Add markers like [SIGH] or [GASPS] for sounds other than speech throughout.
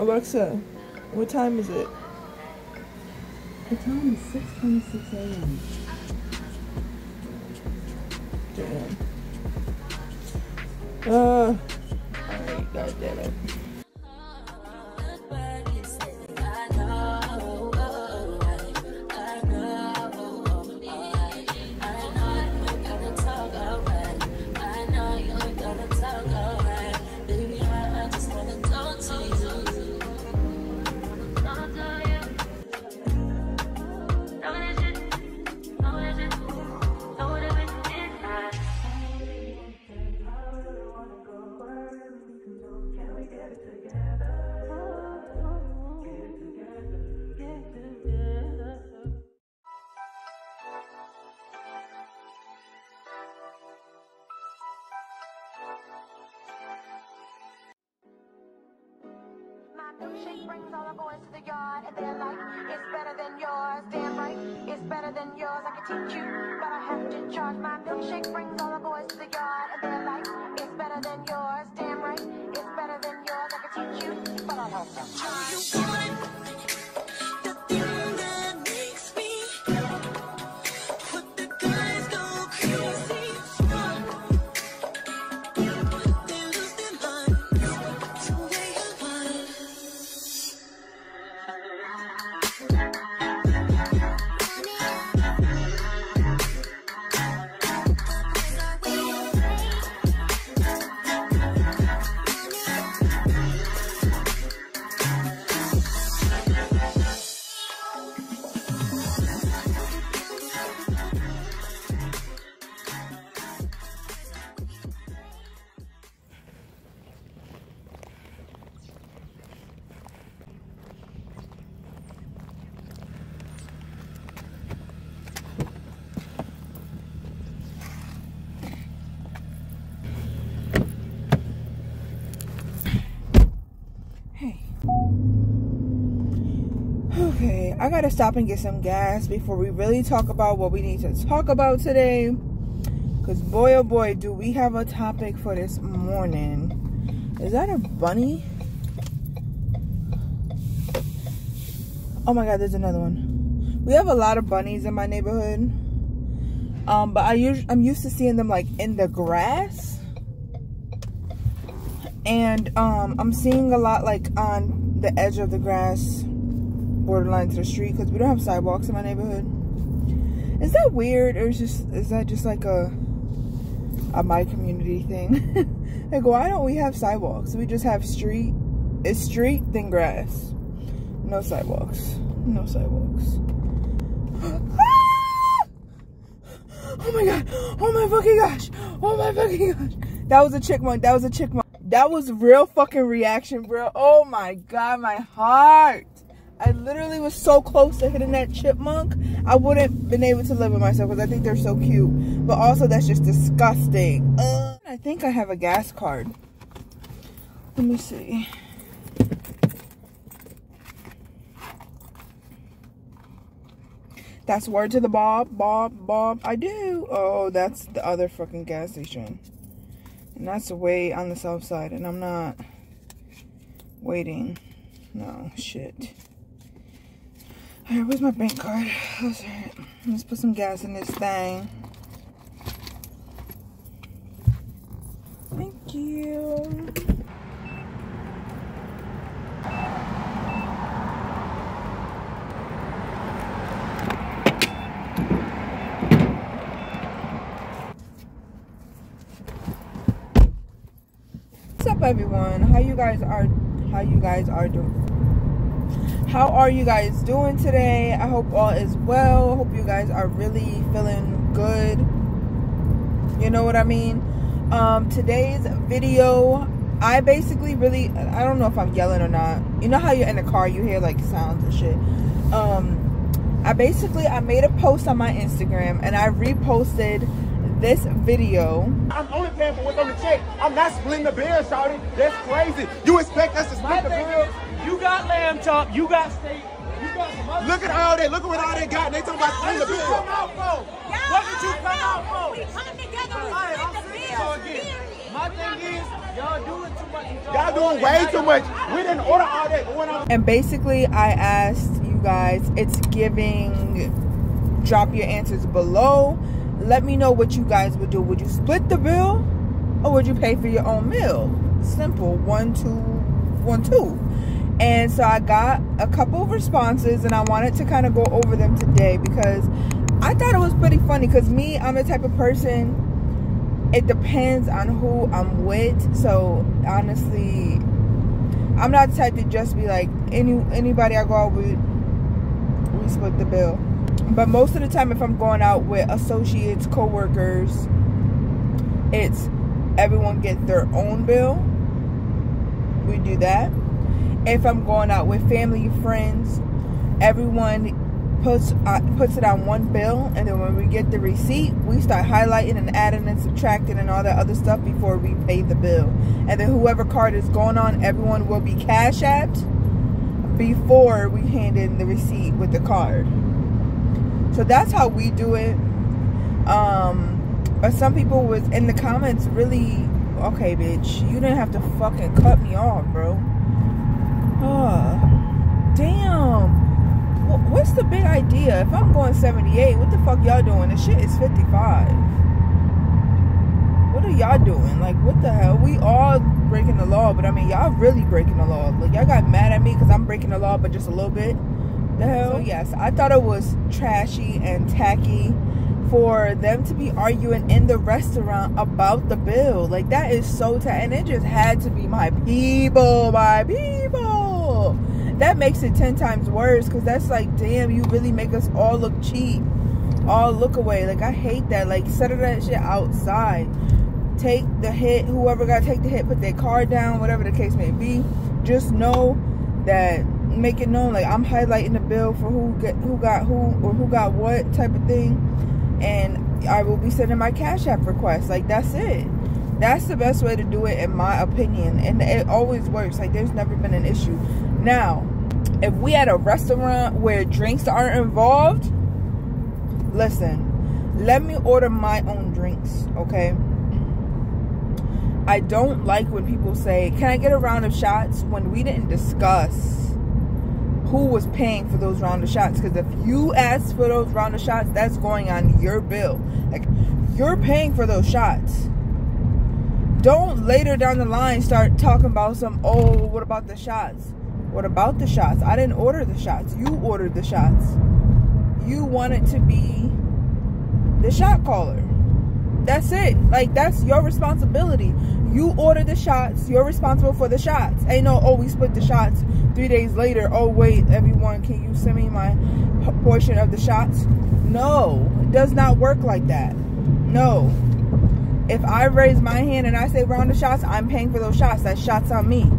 Alexa, what time is it? The time is 6.26 a.m. Damn. Uh, alright, god damn it. My milkshake brings all the boys to the yard, and they're like, it's better than yours. Damn right, it's better than yours. I can teach you, but I have to charge. My milkshake brings all the boys to the yard, and they're like, it's better than yours. Damn right, it's better than yours. I can teach you, but I have to charge. Okay, I gotta stop and get some gas before we really talk about what we need to talk about today. Because boy oh boy, do we have a topic for this morning. Is that a bunny? Oh my god, there's another one. We have a lot of bunnies in my neighborhood. Um, but I us I'm used to seeing them like in the grass and um i'm seeing a lot like on the edge of the grass borderline to the street because we don't have sidewalks in my neighborhood. Is that weird or is just is that just like a a my community thing? [LAUGHS] Like why don't we have sidewalks? We just have street it's street then grass. No sidewalks. No sidewalks. [GASPS] Ah! Oh my god. Oh my fucking gosh. Oh my fucking gosh. That was a chipmunk that was a chipmunk that was real fucking reaction, bro. Oh my god, my heart. I literally was so close to hitting that chipmunk. I wouldn't been able to live with myself because I think they're so cute. But also, that's just disgusting. Uh, I think I have a gas card. Let me see. That's word to the Bob, Bob, Bob. I do. Oh, that's the other fucking gas station. And that's way on the south side. And I'm not waiting. No, shit. Alright, where's my bank card? Oh, let's, let's put some gas in this thing. Thank you. What's up everyone? How you guys are how you guys are doing? How are you guys doing today? I hope all is well. Hope you guys are really feeling good. You know what I mean? Um today's video I basically really I don't know if I'm yelling or not. You know how you're in a car you hear like sounds and shit. Um I basically I made a post on my Instagram and I reposted this video. I'm only paying for what's on the check. I'm not splitting the bill, Shawty. That's crazy. You expect us to split the bill? You got lamb chop, you got steak, you got some other Look at all that. Look at what all they got. They talking about What splitting did you come out for? Y'all What did you are come out for? We come together, we Alright, split I'm the bill. so again. My thing is, Y'all doing too much. Y'all doing way too much. We didn't order all that going on. And basically, I asked you guys, it's giving drop your answers below. Let me know what you guys would do. Would you split the bill or would you pay for your own meal? Simple. One, two, one, two. And so I got a couple of responses and I wanted to kind of go over them today because I thought it was pretty funny because me, I'm the type of person it depends on who I'm with. So honestly, I'm not the type to just be like any anybody I go out with, we split the bill. But most of the time, if I'm going out with associates, co-workers, it's everyone get their own bill. We do that. If I'm going out with family, friends, everyone puts uh, puts it on one bill, and then when we get the receipt, we start highlighting and adding and subtracting and all that other stuff before we pay the bill. And then whoever card is going on, everyone will be cash apped before we hand in the receipt with the card. So that's how we do it. Um, but some people was in the comments really okay, bitch. You didn't have to fucking cut me off, bro. Oh, damn. What's the big idea? If I'm going 78, what the fuck y'all doing? The shit is 55. What are y'all doing? Like, what the hell? We all breaking the law, but I mean, y'all really breaking the law. Like, y'all got mad at me because I'm breaking the law, but just a little bit. The hell? So, yes, I thought it was trashy and tacky for them to be arguing in the restaurant about the bill. Like, that is so ta And it just had to be my people, my people. That makes it 10 times worse because that's like, damn, you really make us all look cheap. All look away. Like, I hate that. Like, settle that shit outside. Take the hit whoever got to take the hit put their card down whatever the case may be. Just know that make it known. Like i'm highlighting the bill for who get who got who or who got what type of thing. And i will be sending my cash app request. Like that's it. That's the best way to do it in my opinion. And it always works. Like there's never been an issue now if we at a restaurant where drinks aren't involved listen let me order my own drinks okay I don't like when people say, Can I get a round of shots? when we didn't discuss who was paying for those round of shots. Because if you ask for those round of shots, that's going on your bill. Like, you're paying for those shots. Don't later down the line start talking about some, oh, what about the shots? What about the shots? I didn't order the shots. You ordered the shots. You wanted to be the shot caller. That's it. Like that's your responsibility. You order the shots. You're responsible for the shots. Ain't no oh we split the shots. Three days later, oh wait, everyone, can you send me my portion of the shots? No, it does not work like that. No. If I raise my hand and I say round of shots, I'm paying for those shots. That shots on me.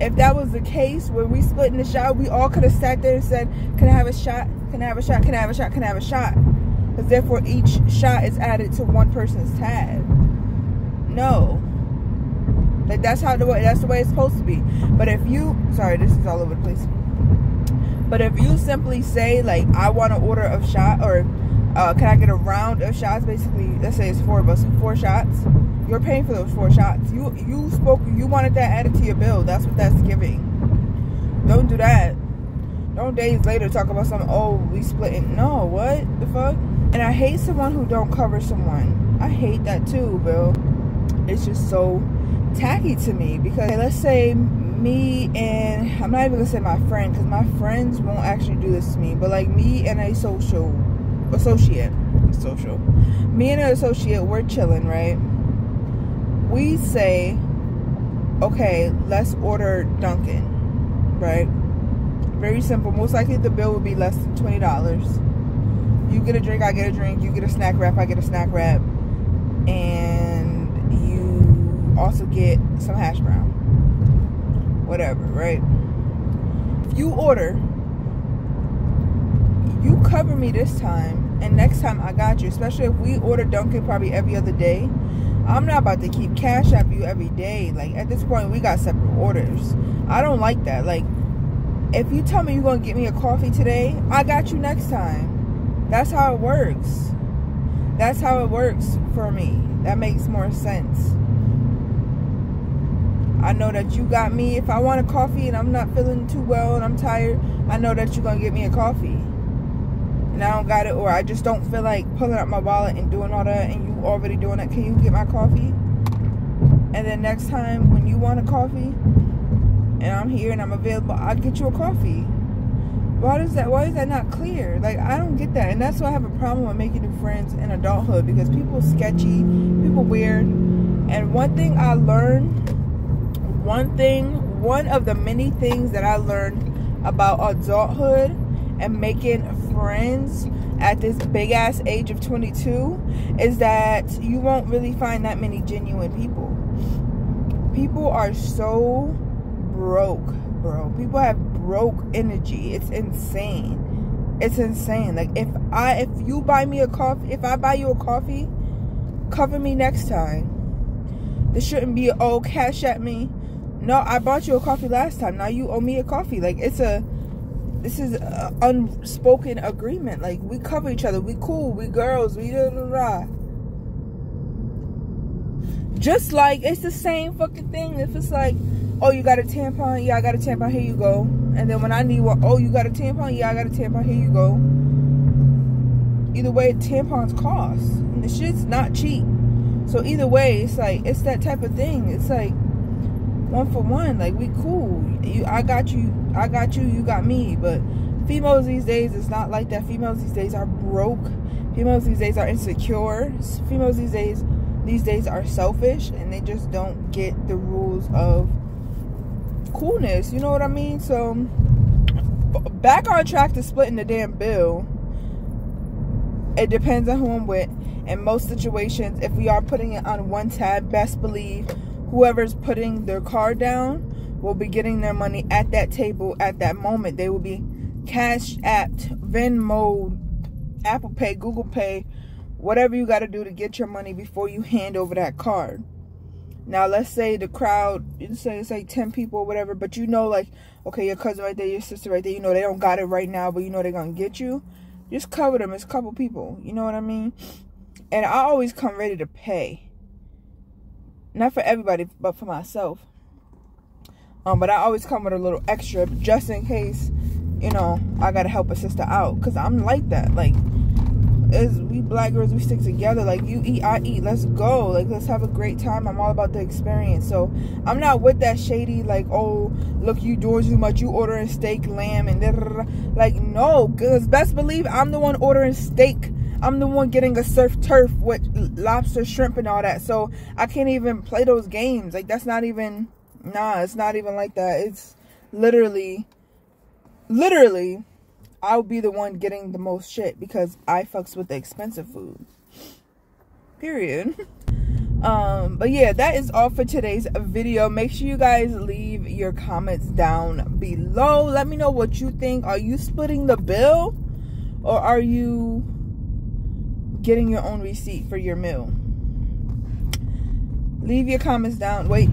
If that was the case where we split in the shot, we all could have sat there and said, Can I have a shot? Can I have a shot? Can I have a shot? Can I have a shot? because therefore each shot is added to one person's tab. No. Like that's how the way that's the way it's supposed to be. But if you sorry, this is all over the place. But if you simply say like I want to order of shot or uh, can I get a round of shots? Basically, let's say it's four of us, four shots. You're paying for those four shots. You you spoke. You wanted that added to your bill. That's what that's giving. Don't do that. Don't days later talk about something. Oh, we splitting. No, what the fuck? And I hate someone who don't cover someone. I hate that too, Bill. It's just so tacky to me because let's say me and I'm not even gonna say my friend because my friends won't actually do this to me, but like me and a social associate, social, me and an associate, we're chilling, right? We say, okay, let's order Dunkin', right? Very simple. Most likely the bill would be less than twenty dollars you get a drink, I get a drink. You get a snack wrap, I get a snack wrap. And you also get some hash brown. Whatever, right? If you order, you cover me this time, and next time I got you. Especially if we order Dunkin' probably every other day. I'm not about to keep cash up you every day. Like at this point, we got separate orders. I don't like that. Like if you tell me you're gonna get me a coffee today, I got you next time. That's how it works. That's how it works for me. That makes more sense. I know that you got me. If I want a coffee and I'm not feeling too well and I'm tired, I know that you're gonna get me a coffee. And I don't got it, or I just don't feel like pulling out my wallet and doing all that, and you already doing that. Can you get my coffee? And then next time when you want a coffee and I'm here and I'm available, I'll get you a coffee. Why does that why is that not clear? Like I don't get that. And that's why I have a problem with making new friends in adulthood because people sketchy, people weird. And one thing I learned, one thing, one of the many things that I learned about adulthood and making friends at this big ass age of 22 is that you won't really find that many genuine people people are so broke, bro. People have broke energy. It's insane. It's insane. Like if I if you buy me a coffee, if I buy you a coffee, cover me next time. This shouldn't be oh cash at me. No, I bought you a coffee last time. Now you owe me a coffee. Like it's a this is unspoken agreement. Like we cover each other. We cool. We girls. We da da da. Just like it's the same fucking thing. If it's like, oh, you got a tampon, yeah, I got a tampon, here you go. And then when I need one, oh, you got a tampon, yeah, I got a tampon, here you go. Either way, tampons cost. And the shit's not cheap. So either way, it's like it's that type of thing. It's like one for one. Like we cool. You, I got you. I got you. You got me. But females these days, it's not like that. Females these days are broke. Females these days are insecure. Females these days these days are selfish and they just don't get the rules of coolness. You know what I mean? So back on track to splitting the damn bill. It depends on who I'm with. In most situations, if we are putting it on one tab, best believe whoever's putting their card down will be getting their money at that table at that moment. They will be cash apped, Venmo, Apple Pay, Google Pay, whatever you got to do to get your money before you hand over that card. Now, let's say the crowd, say it's like 10 people or whatever, but you know, like, okay, your cousin right there, your sister right there, you know, they don't got it right now, but you know they're going to get you. Just cover them. It's a couple people. You know what I mean? And I always come ready to pay. Not for everybody, but for myself. Um, but I always come with a little extra just in case, you know, I got to help a sister out. Because I'm like that. Like, as we black girls, we stick together. Like you eat, I eat. Let's go. Like let's have a great time. I'm all about the experience. So I'm not with that shady like, oh look, you doing too much. You ordering steak, lamb, and like no. Cause best believe I'm the one ordering steak. I'm the one getting a surf turf with lobster, shrimp, and all that. So I can't even play those games. Like that's not even. Nah, it's not even like that. It's literally, literally I'll be the one getting the most shit because I fucks with the expensive food. Period. [LAUGHS] Um, but yeah, that is all for today's video. Make sure you guys leave your comments down below. Let me know what you think. Are you splitting the bill? Or are you getting your own receipt for your meal? Leave your comments down. Wait.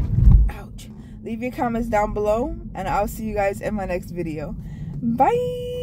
Ouch. Leave your comments down below. And I'll see you guys in my next video. Bye.